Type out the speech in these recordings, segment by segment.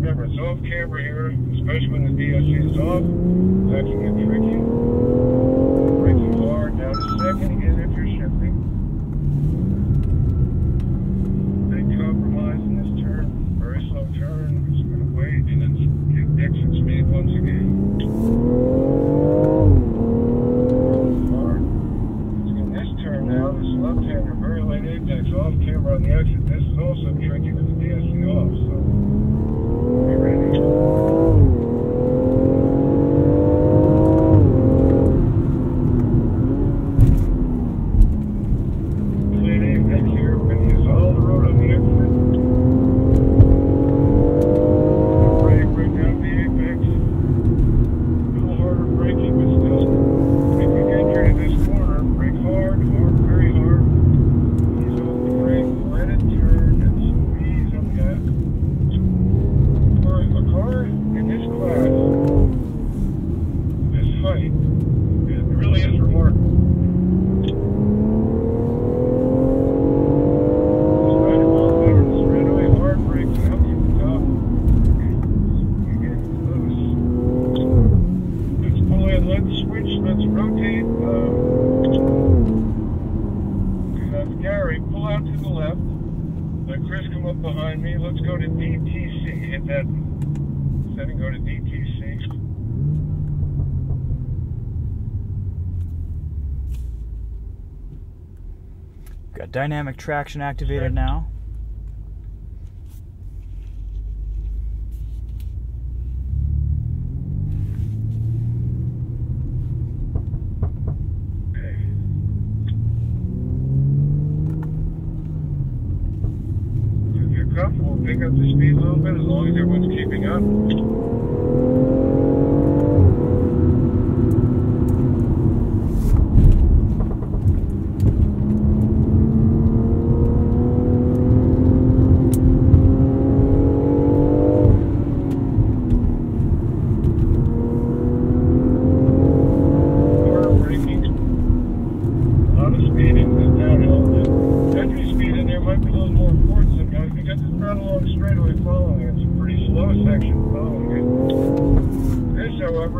remember, it's off camera here, especially when the DSC is off. That can get tricky. Behind me. Let's go to DTC. Hit that setting. Go to DTC. Got dynamic traction activated now. Little as long as everyone's keeping up. Car braking. A lot of speeding is downhill. The entry speed in there might be a little more important sometimes because it's not a long straightaway following it. It's a pretty slow section following it. This, however, probably want to have some speed here. Hard, I'm gonna do to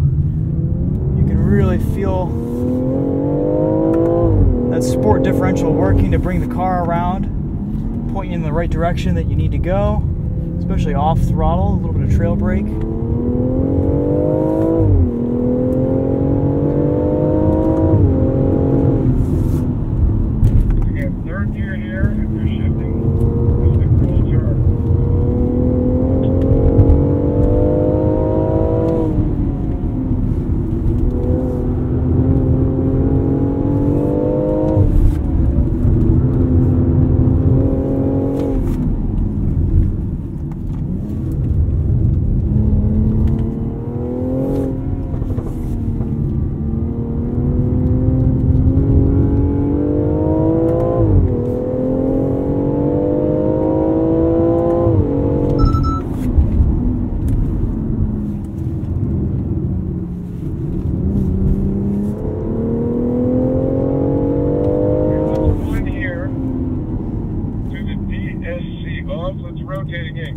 Really feel that sport differential working to bring the car around, point you in the right direction that you need to go, especially off throttle, a little bit of trail brake.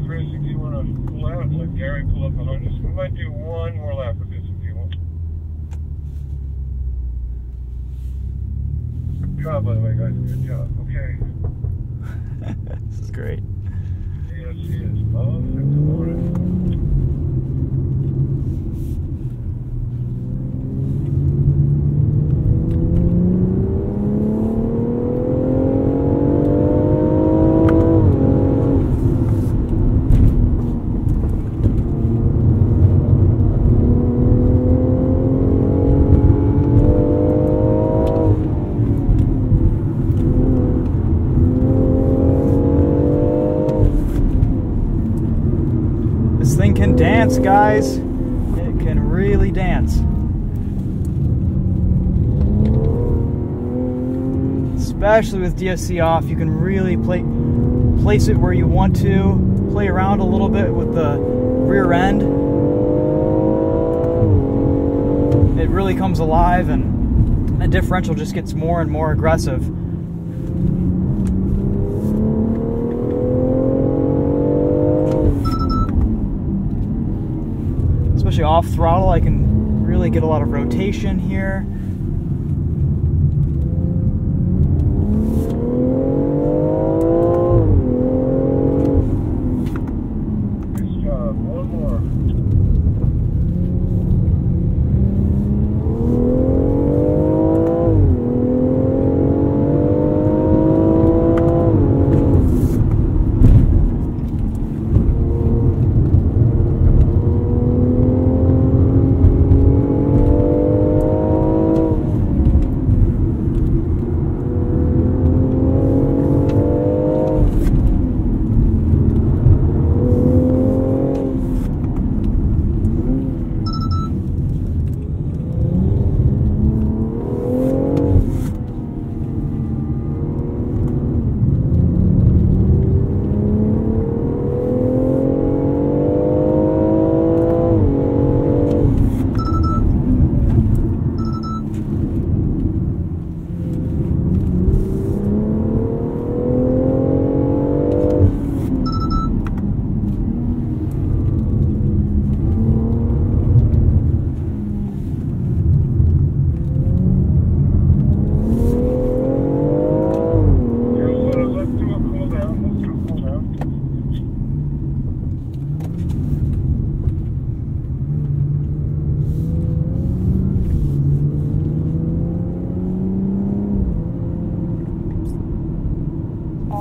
360, you want to pull out let Gary pull up behind us. We might do one more lap of this if you want. Good job, by the way, guys. Good job. Okay. this is great. Yes, yes. Oh, thank the Lord. Guys. It can really dance. Especially with DSC off, you can really play, place it where you want to, play around a little bit with the rear end. It really comes alive and the differential just gets more and more aggressive. Especially off throttle, I can really get a lot of rotation here. Nice job. One more.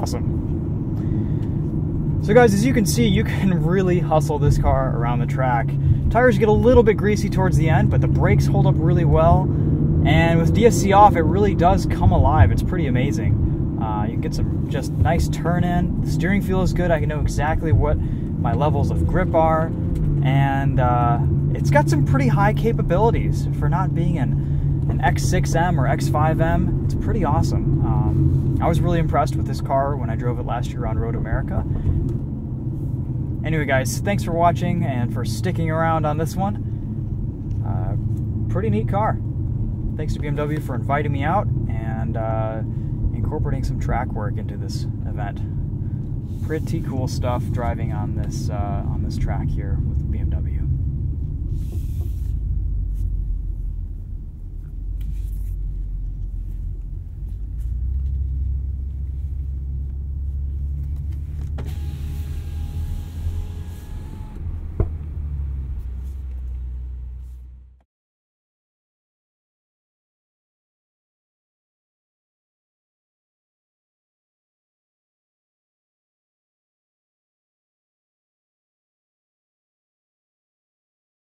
Awesome. So guys, as you can see, you can really hustle this car around the track. Tires get a little bit greasy towards the end, but the brakes hold up really well. And with DSC off, it really does come alive. It's pretty amazing. Uh, you can get some just nice turn in. The steering feel is good. I can know exactly what my levels of grip are. And uh, it's got some pretty high capabilities for not being an, an X6M or X5M. It's pretty awesome. Um, I was really impressed with this car when I drove it last year on Road America. Anyway, guys, thanks for watching and for sticking around on this one. Uh, pretty neat car. Thanks to BMW for inviting me out and uh, incorporating some track work into this event. Pretty cool stuff driving on this uh, on this track here